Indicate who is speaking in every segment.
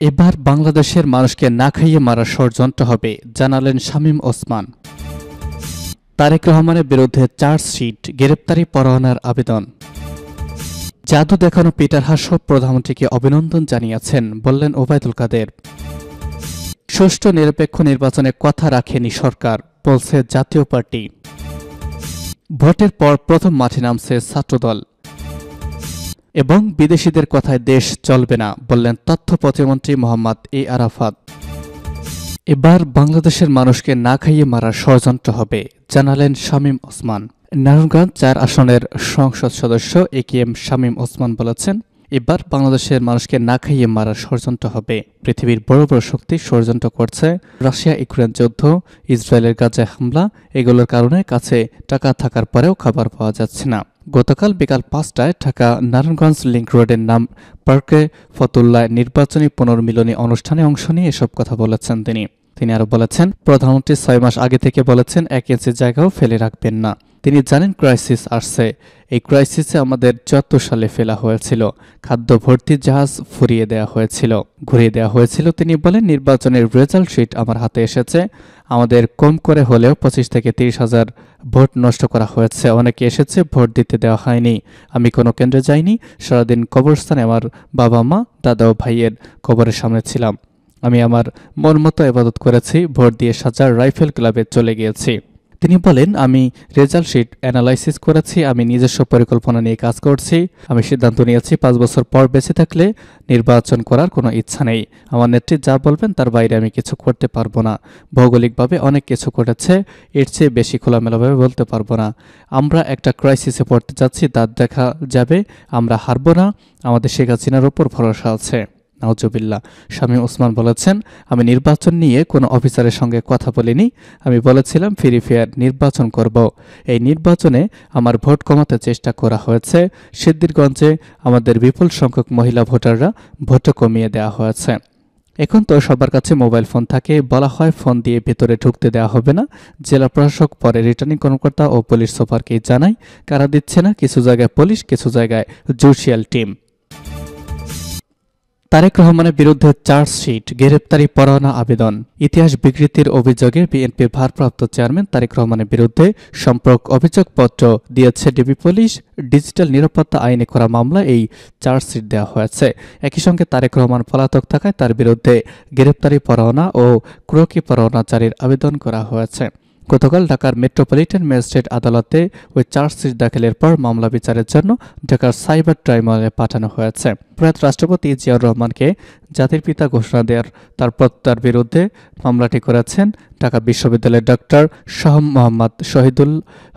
Speaker 1: এবার বাংলাদেশের মানুষকে না খাইয়ে মারার ষড়যন্ত্র হবে, জানালেন শামীম ওসমান। তারেক রহমানের বিরুদ্ধে চার্জশিট, গ্রেপ্তারি পরোয়ানার আবেদন। জাদু দেখানো পিটার হাস্য প্রধানমন্ত্রীকে অভিনন্দন জানিয়েছেন, বললেন ওবায়দুল কাদের। সুষ্ঠু, নিরপেক্ষ নির্বাচনে কথা রাখেনি সরকার, বলছে জাতীয় পার্টি। ভোটের পর প্রথম মাঠে নামছে ছাত্রদল। এবং বিদেশিদের কথায় দেশ চলবে না বললেন তথ্য প্রতিমন্ত্রী মোহাম্মদ এ আরাফাত। এবার বাংলাদেশের মানুষকে না খাইয়ে মারার ষড়যন্ত্র হবে, জানালেন শামীম ওসমান। নারায়ণগঞ্জ চার আসনের সংসদ সদস্য A K M Shamim Osman বলেছেন, এবার বাংলাদেশের মানুষকে না খাইয়ে মারার ষড়যন্ত্র হবে। পৃথিবীর বড় বড় শক্তি ষড়যন্ত্র করছে, রাশিয়া ইউক্রেন যুদ্ধ, ইসরায়েলের গাজায় হামলা, এগুলোর কারণে কাছে টাকা থাকার পরেও খাবার পাওয়া যাচ্ছে না। গতকাল বিকাল পাঁচটায় ঢাকা নারায়ণগঞ্জ লিংক রোডের নাম পার্কে ফতুল্লায় নির্বাচনী পুনর্মিলনী অনুষ্ঠানে অংশ নিয়ে এসব কথা বলেছেন তিনি। তিনি আরও বলেছেন, প্রধানমন্ত্রী ছয় মাস আগে থেকে বলেছেন, এক ইঞ্চি জায়গাও ফেলে রাখবেন না। তিনি জানেন ক্রাইসিস আসছে। এই ক্রাইসিসে আমাদের চুয়াত্ত সালে ফেলা হয়েছিল। খাদ্য, ভর্তি, জাহাজ ফুরিয়ে দেওয়া হয়েছিল। ঘুরিয়ে দেওয়া হয়েছিল, তিনি বলেন, নির্বাচনের রেজাল্ট শিট আমার হাতে এসেছে। আমাদের কম করে হলেও পঁচিশ থেকে তিরিশ হাজার ভোট নষ্ট করা হয়েছে। অনেকে এসেছে, ভোট দিতে দেওয়া হয়নি। আমি কোনো কেন্দ্রে যাইনি, সারাদিন কবরস্থানে আমার বাবা মা, দাদা ও ভাইয়ের কবরের সামনে ছিলাম। আমি আমার মন মতো এবাদত করেছি, ভোট দিয়ে সাজার রাইফেল ক্লাবে চলে গিয়েছি। তিনি বলেন, আমি রেজাল্ট শিট অ্যানালাইসিস করেছি, আমি নিজস্ব পরিকল্পনা নিয়ে কাজ করছি, আমি সিদ্ধান্ত নিয়েছি পাঁচ বছর পর বেঁচে থাকলে নির্বাচন করার কোনো ইচ্ছা নেই। আমার নেত্রী যা বলবেন তার বাইরে আমি কিছু করতে পারব না। ভৌগোলিকভাবে অনেক কিছু ঘটেছে, এর চেয়ে বেশি খোলামেলাভাবে বলতে পারব না। আমরা একটা ক্রাইসিসে পড়তে যাচ্ছি, দাঁত দেখা যাবে, আমরা হারবো না, আমাদের শেখ হাসিনার উপর ভরসা আছে। নাউজুবিল্লা স্বামী ওসমান বলেছেন, আমি নির্বাচন নিয়ে কোনো অফিসারের সঙ্গে কথা বলিনি। আমি বলেছিলাম, ফ্রি ফেয়ার নির্বাচন করব। এই নির্বাচনে আমার ভোট কমাতে চেষ্টা করা হয়েছে। সিদ্দিরগঞ্জে আমাদের বিপুল সংখ্যক মহিলা ভোটাররা ভোটও কমিয়ে দেওয়া হয়েছে। এখন তো সবার কাছে মোবাইল ফোন থাকে। বলা হয়, ফোন দিয়ে ভেতরে ঢুকতে দেওয়া হবে না। জেলা প্রশাসক, পরে রিটার্নিং কর্মকর্তা ও পুলিশ সুপারকে জানায় কারা দিচ্ছে না? কিছু জায়গায় পুলিশ, কিছু জায়গায় জুডিশিয়াল টিম। তারেক রহমানের বিরুদ্ধে চার্জশিট, গ্রেপ্তারি, পরোয়ানা আবেদন। ইতিহাস বিকৃতির অভিযোগে বিএনপির ভারপ্রাপ্ত চেয়ারম্যান তারেক রহমানের বিরুদ্ধে সম্পর্ক অভিযোগপত্র দিয়েছে ডিবি পুলিশ। ডিজিটাল নিরাপত্তা আইনে করা মামলা এই চার্জশিট দেওয়া হয়েছে। একই সঙ্গে তারেক রহমান পলাতক থাকায় তার বিরুদ্ধে গ্রেপ্তারি, পরোয়ানা ও ক্রোকি পরোয়ানা জারির আবেদন করা হয়েছে। গতকাল ঢাকার মেট্রোপলিটন ম্যাজিস্ট্রেট আদালতে ওই চার্জশিট দাখিলের পর মামলা বিচারের জন্য ঢাকার সাইবার ট্রাইব্যুনালে পাঠানো হয়েছে। প্রয়াত রাষ্ট্রপতি জিয়াউর রহমানকে জাতির পিতা ঘোষণা দেওয়ার তার বিরুদ্ধে মামলাটি করেছেন ঢাকা বিশ্ববিদ্যালয়ের ডক্টর শাহ মোহাম্মদ শহীদুল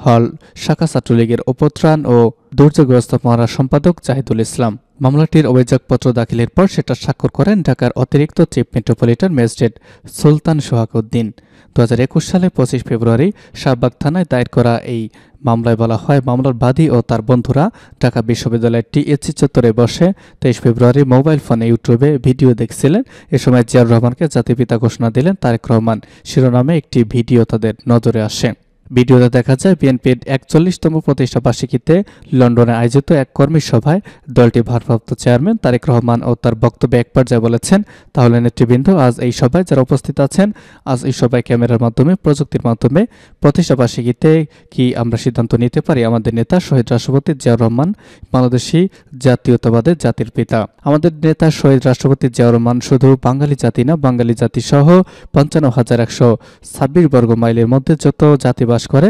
Speaker 1: হল, শাখা ছাত্রলীগের উপত্রাণ ও দুর্যোগগ্রস্ত মহারা সম্পাদক জাহিদুল ইসলাম। মামলাটির অভিযোগপত্র দাখিলের পর সেটা স্বাক্ষর করেন ঢাকার অতিরিক্ত chief metropolitan magistrate Sultan Sohaguddin. দু হাজার একুশ সালে পঁচিশ ফেব্রুয়ারি শাহবাগ থানায় দায়ের করা এই মামলায় বলা হয়, মামলার বাদী ও তার বন্ধুরা ঢাকা বিশ্ববিদ্যালয়ের টিএসসি চত্বরে বসে তেইশ ফেব্রুয়ারি মোবাইল ফোনে ইউটিউবে ভিডিও দেখছিলেন। এ সময় জিয়াউর রহমানকে জাতিপিতা ঘোষণা দিলেন তারেক রহমান। শিরোনামে একটি ভিডিও তাদের নজরে আসে। ভিডিওতে দেখা যায় বিএনপির একচল্লিশতম প্রতিষ্ঠা বার্ষিকীতে লন্ডনে আয়োজিত এক কর্মী সভায় দলটির ভারপ্রাপ্ত চেয়ারম্যান তারেক রহমান ও তার বক্তব্যে এক পর্যায়ে বলেছেন, তাহলে নেতৃবৃন্দ, আজ এই সভায় যারা উপস্থিত আছেন, আজ এই সভায় ক্যামেরার মাধ্যমে, প্রযুক্তির মাধ্যমে প্রতিষ্ঠা বার্ষিকীতে কি আমরা সিদ্ধান্ত নিতে পারি? আমাদের নেতা শহীদ রাষ্ট্রপতি জিয়াউর রহমান, বাংলাদেশি জাতীয়তাবাদের জাতির পিতা। আমাদের নেতা শহীদ রাষ্ট্রপতি জিয়াউর রহমান শুধু বাঙালি জাতি না, বাঙালি জাতি সহ পঞ্চান্ন হাজার একশো ছাব্বিশ বর্গ মাইলের মধ্যে যত জাতিবাস বাস করে,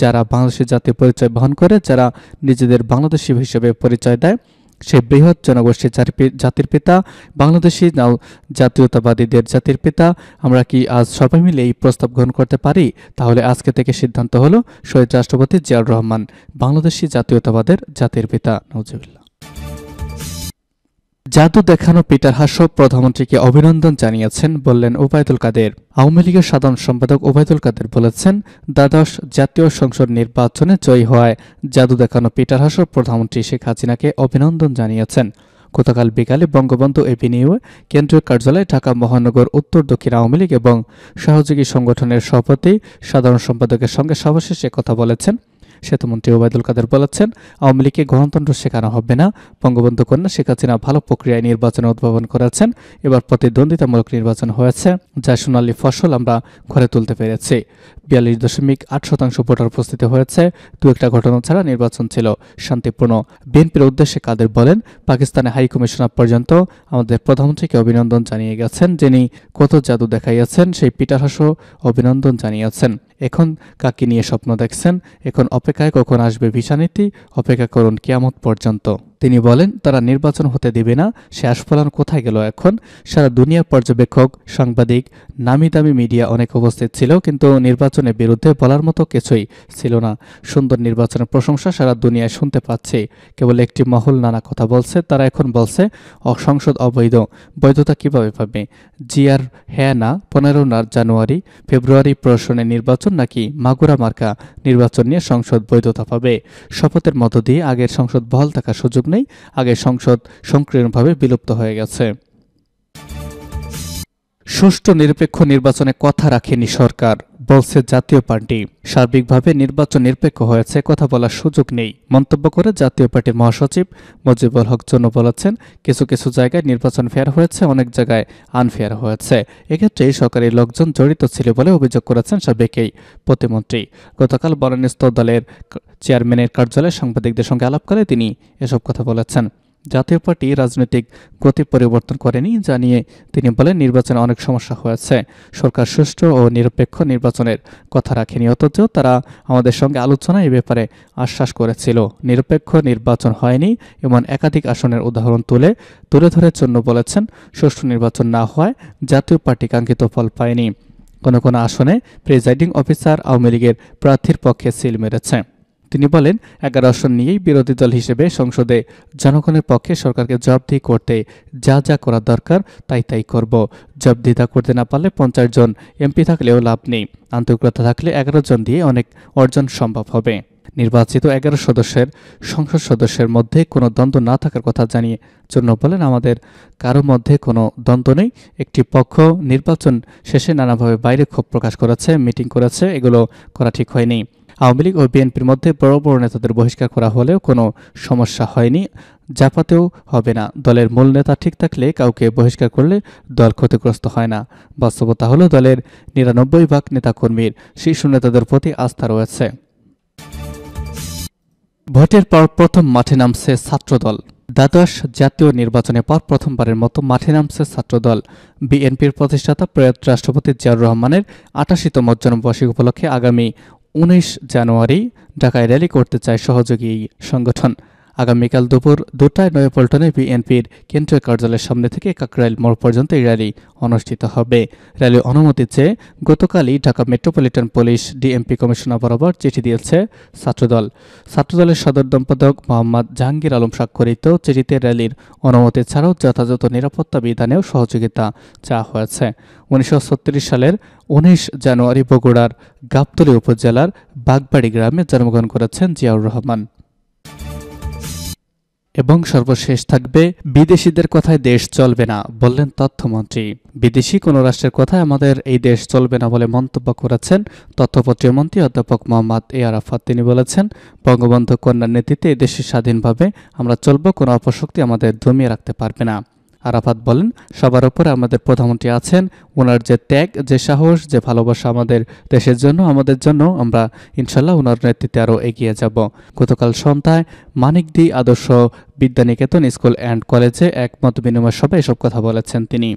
Speaker 1: যারা বাংলাদেশের জাতীয় পরিচয় বহন করে, যারা নিজেদের বাংলাদেশি হিসেবে পরিচয় দেয়, সে বৃহৎ জনগোষ্ঠীর জাতির পিতা, বাংলাদেশি জাতীয়তাবাদীদের জাতির পিতা। আমরা কি আজ সবাই মিলে এই প্রস্তাব গ্রহণ করতে পারি? তাহলে আজকে থেকে সিদ্ধান্ত হলো শহীদ রাষ্ট্রপতি জিয়াউর রহমান, বাংলাদেশি জাতীয়তাবাদের জাতির পিতা নজিবুল্লাহ জাদু দেখানো পিটার হাস্য প্রধানমন্ত্রীকে অভিনন্দন জানিয়েছেন বললেন ওবায়দুল কাদের। আওয়ামী লীগের সাধারণ সম্পাদক ওবায়দুল কাদের বলেছেন, দ্বাদশ জাতীয় সংসদ নির্বাচনে জয়ী হওয়ায় জাদু দেখানো পিটার হাস্য প্রধানমন্ত্রী শেখ হাসিনাকে অভিনন্দন জানিয়েছেন। গতকাল বিকালে বঙ্গবন্ধু এভিনিউ, কেন্দ্রীয় কার্যালয়ে, ঢাকা মহানগর, উত্তর দক্ষিণ আওয়ামী লীগ এবং সহযোগী সংগঠনের সভাপতি সাধারণ সম্পাদকের সঙ্গে সর্বশেষে কথা বলেছেন। সেতুমন্ত্রী ওবায়দুল কাদের বলেছেন, আওয়ামী লীগকে গণতন্ত্র শেখানো হবে না। বঙ্গবন্ধু কন্যা শেখ হাসিনা ভালো প্রক্রিয়ায় নির্বাচনে উদ্ভাবন করেছেন। এবার প্রতিদ্বন্দ্বিতামূলক নির্বাচন হয়েছে, যা সোনালী ফসল আমরা ঘরে তুলতে পেরেছি। বিয়াল্লিশ দশমিক আট শতাংশ ভোটার উপস্থিতি হয়েছে। দু একটা ঘটনা ছাড়া নির্বাচন ছিল শান্তিপূর্ণ। বিএনপির উদ্দেশ্যে কাদের বলেন, পাকিস্তানে হাই কমিশনার পর্যন্ত আমাদের প্রধানমন্ত্রীকে অভিনন্দন জানিয়ে গেছেন, যিনি কত জাদু দেখাইয়াছেন, সেই পিটারহাসও অভিনন্দন জানিয়েছেন। এখন কাকে নিয়ে স্বপ্ন দেখছেন? এখন অপেক্ষায় কখন আসবে ভিসা নীতি অপেক্ষা করুন কিয়ামত পর্যন্ত। তিনি বলেন, তারা নির্বাচন হতে দেবে না, সে আস্ফলান কোথায় গেল এখন? সারা দুনিয়ার পর্যবেক্ষক, সাংবাদিক নামি দামি মিডিয়া অনেক উপস্থিত ছিল, কিন্তু নির্বাচনের বিরুদ্ধে বলার মতো কিছুই ছিল না। সুন্দর নির্বাচনের প্রশংসা সারা দুনিয়ায় শুনতে পাচ্ছে। কেবল একটি মহল নানা কথা বলছে, তারা এখন বলছে সংসদ অবৈধ, বৈধতা কীভাবে পাবে? জিয়ার হ্যাঁ না, পনেরো না জানুয়ারি, ফেব্রুয়ারি প্রশাসনের নির্বাচন নাকি মাগুরা মার্কা নির্বাচন নিয়ে সংসদ বৈধতা পাবে? শপথের মধ্য দিয়ে আগের সংসদ বহাল থাকার সুযোগ নেই। আগে সংসদ সংকীর্ণভাবে বিলুপ্ত হয়ে গেছে। সুষ্ঠু নিরপেক্ষ নির্বাচনে কথা রাখেনি সরকার, বলছে জাতীয় পার্টি। সার্বিকভাবে নির্বাচন নিরপেক্ষ হয়েছে, কথা বলার সুযোগ নেই। মন্তব্য করে জাতীয় পার্টির মহাসচিব মজিবুল হক জন্য বলেছেন, কিছু কিছু জায়গায় নির্বাচন ফেয়ার হয়েছে, অনেক জায়গায় আনফেয়ার হয়েছে। এক্ষেত্রে সরকারি লোকজন জড়িত ছিল বলে অভিযোগ করেছেন সাবেক এই প্রতিমন্ত্রী। গতকাল বনানীস্থ দলের চেয়ারম্যানের কার্যালয়ে সাংবাদিকদের সঙ্গে আলাপ করে তিনি এসব কথা বলেছেন। জাতীয় পার্টি রাজনৈতিক গতি পরিবর্তন করেনি জানিয়ে তিনি বলেন নির্বাচনে অনেক সমস্যা হয়েছে। সরকার সুষ্ঠু ও নিরপেক্ষ নির্বাচনের কথা রাখেনি, অথচ তারা আমাদের সঙ্গে আলোচনা এ ব্যাপারে আশ্বাস করেছিল। নিরপেক্ষ নির্বাচন হয়নি, এমন একাধিক আসনের উদাহরণ তুলে তুলে ধরে জন্য বলেছেন সুষ্ঠু নির্বাচন না হওয়ায় জাতীয় পার্টি কাঙ্ক্ষিত ফল পায়নি। কোনো কোনো আসনে প্রিজাইডিং অফিসার আওয়ামী লীগের প্রার্থীর পক্ষে সিল মেরেছে। তিনি বলেন, এগারো আসন নিয়েই বিরোধী দল হিসেবে সংসদে জনগণের পক্ষে সরকারকে জবাবদিহি করতে যা যা করা দরকার তাই তাই করব। জবাবদিহিতা করতে না পারলে পঞ্চাশ জন এমপি থাকলেও লাভ নেই। আন্তরিকতা থাকলে এগারো জন দিয়ে অনেক অর্জন সম্ভব হবে। নির্বাচিত এগারো সদস্যের সংসদ সদস্যের মধ্যে কোনো দ্বন্দ্ব না থাকার কথা জানিয়ে জন্য বলেন, আমাদের কারও মধ্যে কোনো দ্বন্দ্ব নেই। একটি পক্ষ নির্বাচন শেষে নানাভাবে বাইরে ক্ষোভ প্রকাশ করেছে, মিটিং করেছে, এগুলো করা ঠিক হয়নি। আওয়ামী লীগ ও বিএনপির মধ্যে বড় বড় নেতাদের বহিষ্কার করা হলেও কোনো সমস্যা হয়নি জাপাতেও হবে না। দলের মূল নেতা ঠিক থাকলে কাউকে বহিষ্কার করলে দল ক্ষতিগ্রস্ত হয় না। বাস্তবতা হলো দলের নিরানব্বই ভাগ নেতাকর্মীর শীর্ষ নেতাদের প্রতি আস্থা রয়েছে। ভোটের পর প্রথম মাঠে নামছে ছাত্রদল। দ্বাদশ জাতীয় নির্বাচনের পর প্রথমবারের মতো মাঠে নামছে ছাত্রদল। বিএনপির প্রতিষ্ঠাতা প্রয়াত রাষ্ট্রপতি জিয়াউর রহমানের আটাশিতম জন্মবার্ষিকী উপলক্ষে আগামী উনিশ জানুয়ারি ঢাকায় র্যালি করতে চায় সহযোগী সংগঠন। আগামীকাল দুপুর দুটায় নয়াপল্টনে বিএনপির কেন্দ্রীয় কার্যালয়ের সামনে থেকে কাকরাইল মোড় পর্যন্ত এই র্যালি অনুষ্ঠিত হবে। র্যালি অনুমতি চেয়ে গতকালই Dhaka metropolitan police DMP commissioner বরাবর চিঠি দিয়েছে ছাত্রদল। ছাত্রদলের সদর সম্পাদক মোহাম্মদ জাহাঙ্গীর আলম স্বাক্ষরিত চিঠিতে র্যালির অনুমতি ছাড়াও যথাযথ নিরাপত্তা বিধানেও সহযোগিতা চাওয়া হয়েছে। উনিশশো ছত্রিশ সালের উনিশ জানুয়ারি বগুড়ার গাবতলী উপজেলার বাগবাড়ি গ্রামে জন্মগ্রহণ করেছেন জিয়াউর রহমান। এবং সর্বশেষ থাকবে, বিদেশিদের কথায় দেশ চলবে না, বললেন তথ্যমন্ত্রী। বিদেশি কোনো রাষ্ট্রের কথায় আমাদের এই দেশ চলবে না বলে মন্তব্য করেছেন তথ্যপত্রীয় মন্ত্রী অধ্যাপক মোহাম্মদ এ আরাফাত তিনি বলেছেন, বঙ্গবন্ধু কন্যার নেতৃত্বে এদেশে স্বাধীনভাবে আমরা চলব, কোনো অপশক্তি আমাদের দমিয়ে রাখতে পারবে না। আরাফাত বলেন, সবার উপরে আমাদের প্রধানমন্ত্রী আছেন। ওনার যে ত্যাগ, যে সাহস, যে ভালোবাসা আমাদের দেশের জন্য, আমাদের জন্য আমরা ইনশাল্লাহ ওনার নেতৃত্বে আরও এগিয়ে যাব। গতকাল সন্ধ্যায় মানিকদি আদর্শ বিদ্যানিকেতন স্কুল অ্যান্ড কলেজে এক মত বিনিময় সভায় এসব কথা বলেছেন তিনি।